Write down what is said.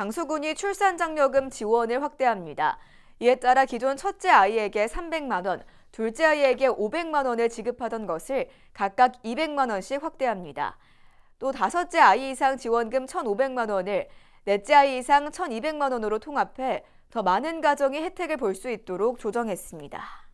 장수군이 출산장려금 지원을 확대합니다. 이에 따라 기존 첫째 아이에게 300만 원, 둘째 아이에게 500만 원을 지급하던 것을 각각 200만 원씩 확대합니다. 또 다섯째 아이 이상 지원금 1,500만 원을 넷째 아이 이상 1,200만 원으로 통합해 더 많은 가정이 혜택을 볼 수 있도록 조정했습니다.